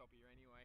stop here anyway.